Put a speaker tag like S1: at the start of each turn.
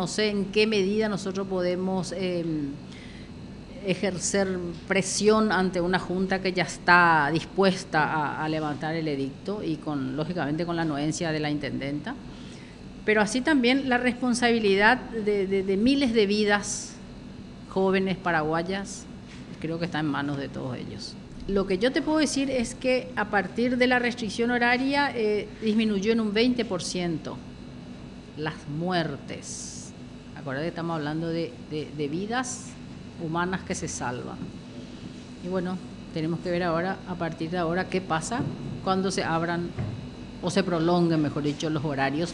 S1: no sé en qué medida nosotros podemos eh, ejercer presión ante una junta que ya está dispuesta a, levantar el edicto y con lógicamente con la anuencia de la intendenta, pero así también la responsabilidad de miles de vidas jóvenes paraguayas creo que está en manos de todos ellos. Lo que yo te puedo decir es que a partir de la restricción horaria eh, disminuyó en un 20% las muertes. Acuérdate que estamos hablando de, de vidas humanas que se salvan. Y bueno, tenemos que ver ahora, a partir de ahora, qué pasa cuando se abran o se prolonguen, mejor dicho, los horarios.